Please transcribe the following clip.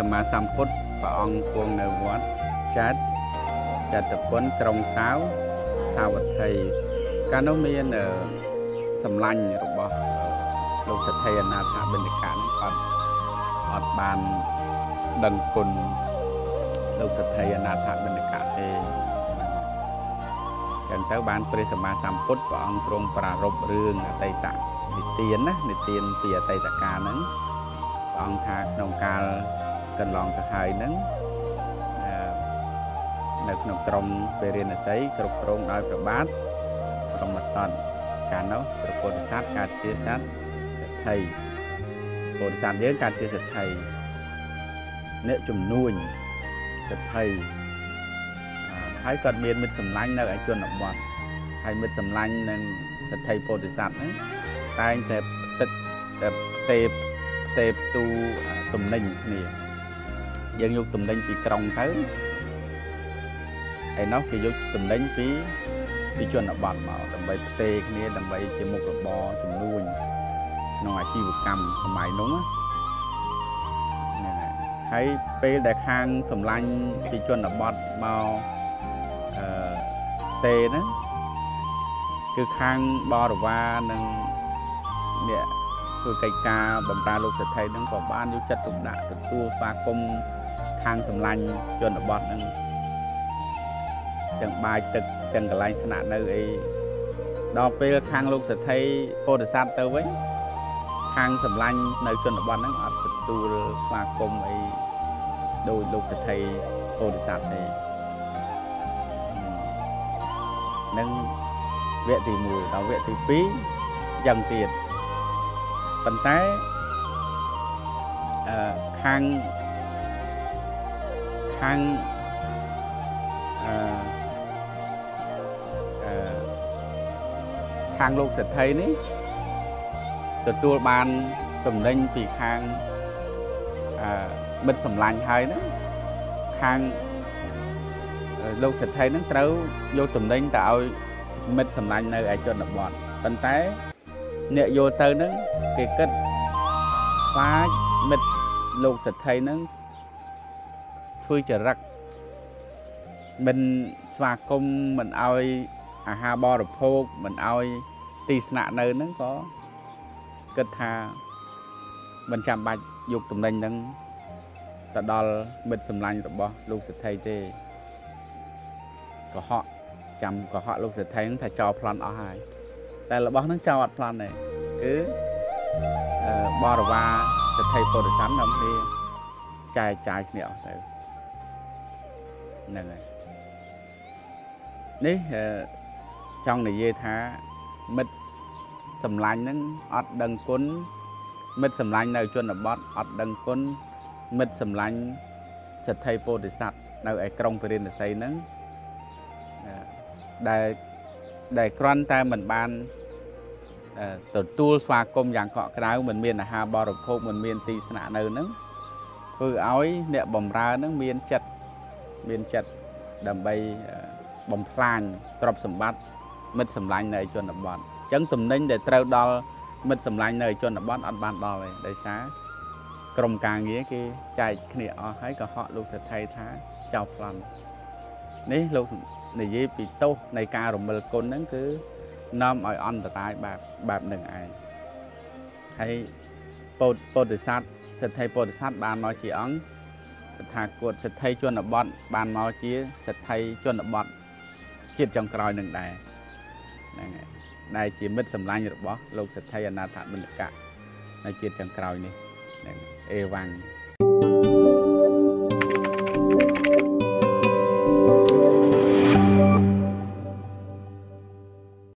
សម្មាសម្ពុទ្ធព្រះអង្គគង់នៅវត្តចាត់ចតពុនក្រុងសាវសាវត្ថីកាលនោះមានសម្លាញ់របស់លោកសទ្ធិអនាថាបិណ្ឌកៈនេះអត់អត់បានដឹងគុណលោកសទ្ធិអនាថាបិណ្ឌកៈទេចឹងទៅបានព្រះសម្មាសម្ពុទ្ធព្រះអង្គទ្រង់ប្រារព្ធរឿងអតីតនិទានណានិទានពីអតីតកាលហ្នឹងព្រះអង្គថាក្នុងកាល កន្លងទៅហើយហ្នឹងនៅក្នុងក្រមពេរិណស័យគ្រប់គ្រងដោយព្រះបាទព្រមតតកាលនោះព្រះពុទ្ធសាសនាកើតជាសត្វសិទ្ធិពុទ្ធសាសនាយើងកើតជាសិទ្ធិអ្នកជំនួញសិទ្ធិហើយគាត់មានមិត្តសម្លាញ់នៅឯជនបទហើយមិត្តសម្លាញ់នឹងសិទ្ធិពុទ្ធសាសនាហ្នឹងតែងតែទឹកទេពទេពទូទំនិញគ្នា យើងយកទំនិញពីក្រុងទៅឯនោះគេយកចំណេញពីពីជនបទមកដើម្បីផ្ទេរគ្នាដើម្បីជាមុខរបរជំនួញក្នុងអាជីវកម្មសម័យនោះហ្នឹងហើយហើយពេលដែលខាងសម្លាញ់ពីជនបទមកអឺផ្ទេរហ្នឹងគឺខាងបរិវារនិងអ្នកធ្វើកិច្ចការបំរើលោកសេដ្ឋីហ្នឹងក៏បានយកចិត្តទុកដាក់ទទួលស្វាគមន៍ ខាងសម្លាញ់ជនបទហ្នឹងទាំងបាយទឹកទាំងកន្លែងស្នាក់នៅអីដល់ពេលខាងលោកសទ្ធិពោធិសត្វទៅវិញខាងសម្លាញ់នៅជនបទហ្នឹងអត់ទទួលស្វាគមន៍អីដោយលោកសទ្ធិពោធិសត្វទេនឹងវគ្គទី1ដល់វគ្គទី2យ៉ាងទៀតប៉ុន្តែអឺខាង ខាងអឺខាងលោកសេដ្ឋីនេះទទួលបានតំណែងពីខាងអឺមិត្តសម្លាញ់ហើយហ្នឹងខាងលោកសេដ្ឋីហ្នឹងត្រូវយកតំណែងទៅឲ្យមិត្តសម្លាញ់នៅឯជនបទប៉ុន្តែអ្នកយកទៅហ្នឹងគេគិតខ្លាចមិត្តលោកសេដ្ឋីហ្នឹង ធ្វើចរិតមិនស្វាគមន៍មិនឲ្យអាហារបរិភោគមិនឲ្យទីស្នាក់នៅហ្នឹងក៏គិតថាមិនចាំបាច់យកតំណែងហ្នឹងទៅដល់មិត្តសម្លាញ់របស់លោកសិទ្ធិទេកុហកចាំកុហកលោកសិទ្ធិហ្នឹងថាចោលប្លន់អស់ហើយតែរបស់ហ្នឹងចោលអត់ប្លន់ទេគឺបរិវារសិទ្ធិពុទ្ធសាសនានាំគ្នាចែកចាយគ្នាអស់ទៅ ហ្នឹងហើយនេះចង់និយាយថាមិត្តសម្លាញ់ហ្នឹងអត់ដឹងគុណមិត្តសម្លាញ់នៅជនបទអត់ដឹងគុណមិត្តសម្លាញ់សិទ្ធិពោធិសត្វនៅឯក្រុងពរិណស័យហ្នឹងដែលដែលគ្រាន់តែមិនបានទទួលស្វាគមន៍យ៉ាងកក់ក្ដៅមិនមានអាហារបរិភោគមិនមានទីស្នាក់នៅហ្នឹងធ្វើឲ្យអ្នកបំរើហ្នឹងមានចិត្ត មានចិត្តដើម្បីបំផ្លាញទ្រព្យសម្បត្តិមិត្តសម្លាញ់នៅជនបទអញ្ចឹងតំណែងដែលត្រូវដល់មិត្តសម្លាញ់នៅជនបទអត់បានដល់ទេដោយសារក្រុមការងារគេចែកគ្នាអស់ហើយក៏ហក់លោកសេដ្ឋីថាចោលប្លន់នេះលោកនិយាយពីទោសនៃការរមិលគុណហ្នឹងគឺនាំឲ្យអន្តតាយបែបបែបនឹងឯងហើយពោធពោធិសត្វសិទ្ធិពោធិសត្វបានមកជាអង្គ ថាគួតសិទ្ធិជនបទបានមកជាសិទ្ធិជនបទជាតិចុងក្រោយនឹងដែរហ្នឹងហើយដែលជាមិត្តសម្លាញ់របស់លោកសទ្ធិអនាថបណ្ឌកៈនៅជាតិចុងក្រោយនេះហ្នឹងអេវ៉ាំង